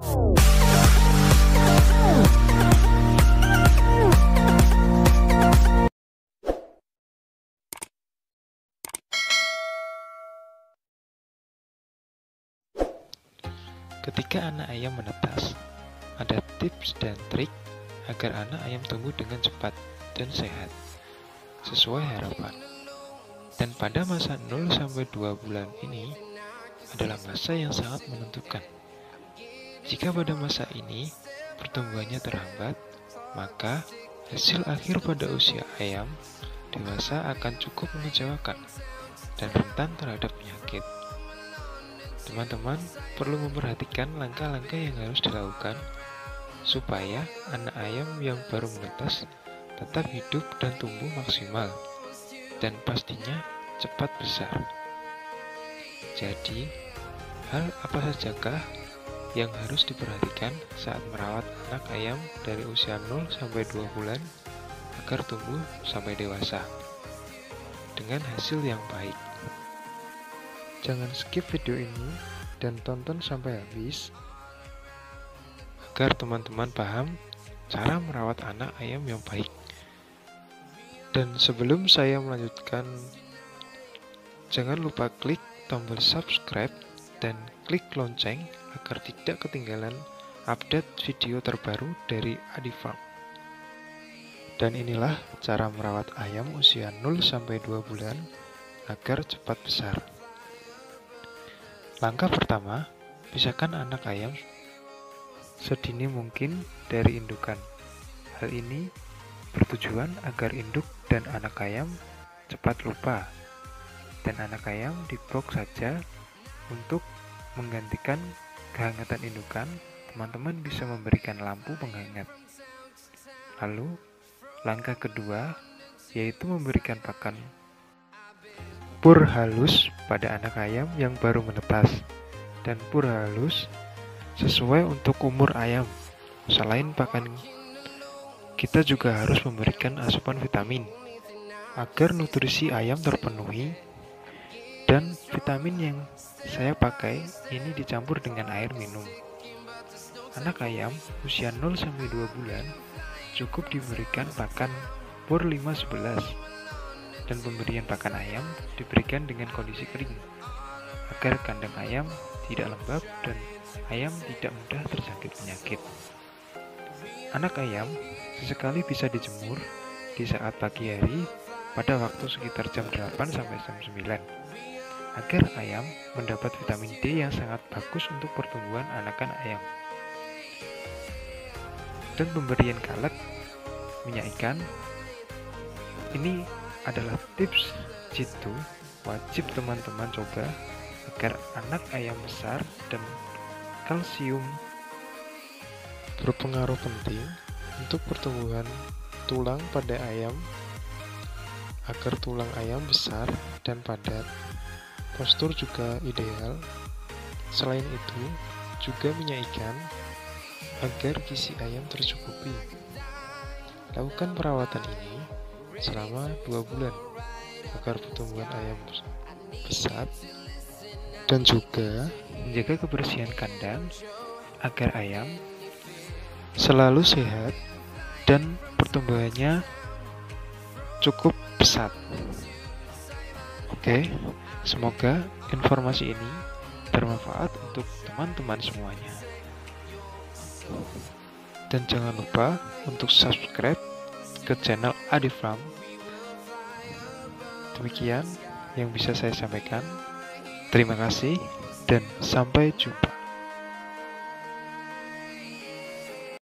Ketika anak ayam menetas, ada tips dan trik agar anak ayam tumbuh dengan cepat dan sehat, sesuai harapan. Dan pada masa 0 sampai 2 bulan ini adalah masa yang sangat menentukan. Jika pada masa ini pertumbuhannya terhambat, maka hasil akhir pada usia ayam dewasa akan cukup mengecewakan dan rentan terhadap penyakit. Teman-teman perlu memperhatikan langkah-langkah yang harus dilakukan supaya anak ayam yang baru menetas tetap hidup dan tumbuh maksimal dan pastinya cepat besar. Jadi, hal apa sajakah yang harus diperhatikan saat merawat anak ayam dari usia 0 sampai 2 bulan agar tumbuh sampai dewasa dengan hasil yang baik? Jangan skip video ini dan tonton sampai habis agar teman-teman paham cara merawat anak ayam yang baik. Dan sebelum saya melanjutkan, jangan lupa klik tombol subscribe dan klik lonceng agar tidak ketinggalan update video terbaru dari Adifarm. Dan inilah cara merawat ayam usia 0 sampai 2 bulan agar cepat besar. Langkah pertama, pisahkan anak ayam sedini mungkin dari indukan. Hal ini bertujuan agar induk dan anak ayam cepat lupa dan anak ayam dibrok saja untuk menggantikan kehangatan indukan teman-teman bisa memberikan lampu penghangat lalu langkah kedua yaitu memberikan pakan pur halus pada anak ayam yang baru menetas dan pur halus sesuai untuk umur ayam. Selain pakan, kita juga harus memberikan asupan vitamin agar nutrisi ayam terpenuhi dan vitamin yang saya pakai ini dicampur dengan air minum. Anak ayam usia 0 sampai 2 bulan cukup diberikan pakan pur 511 dan pemberian pakan ayam diberikan dengan kondisi kering agar kandang ayam tidak lembab dan ayam tidak mudah terjangkit penyakit. Anak ayam sesekali bisa dijemur di saat pagi hari pada waktu sekitar jam 8 sampai jam 9 agar ayam mendapat vitamin D yang sangat bagus untuk pertumbuhan anakan ayam. Dan pemberian kalet minyak ikan ini adalah tips jitu wajib teman-teman coba agar anak ayam besar dan kalsium berpengaruh penting untuk pertumbuhan tulang pada ayam agar tulang ayam besar dan padat postur juga ideal selain itu juga minyak ikan agar gizi ayam tercukupi lakukan perawatan ini selama dua bulan agar pertumbuhan ayam pesat dan juga menjaga kebersihan kandang agar ayam selalu sehat dan pertumbuhannya cukup pesat. Oke, semoga informasi ini bermanfaat untuk teman-teman semuanya. Dan jangan lupa untuk subscribe ke channel Adifram. Demikian yang bisa saya sampaikan. Terima kasih dan sampai jumpa.